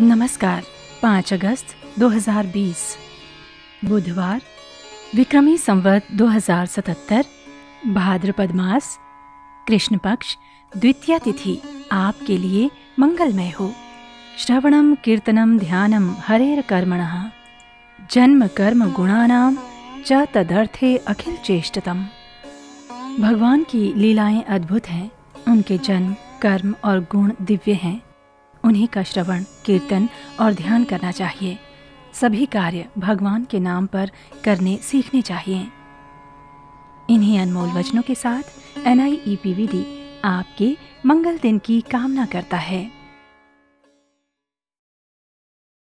नमस्कार, पाँच अगस्त 2020 बुधवार, विक्रमी संवत 2077 भाद्रपद मास कृष्ण पक्ष, द्वितीय तिथि आपके लिए मंगलमय हो। श्रवणम कीर्तनम ध्यानम हरेर कर्मण। जन्म कर्म गुणानाम च तदर्थे अखिल चेष्टतम। भगवान की लीलाएँ अद्भुत हैं। उनके जन्म, कर्म और गुण दिव्य हैं। उन्हीं का श्रवण, कीर्तन और ध्यान करना चाहिए। सभी कार्य भगवान के नाम पर करने, सीखने चाहिए। इन्हीं अनमोल वचनों के साथ एन आई आपके मंगल दिन की कामना करता है।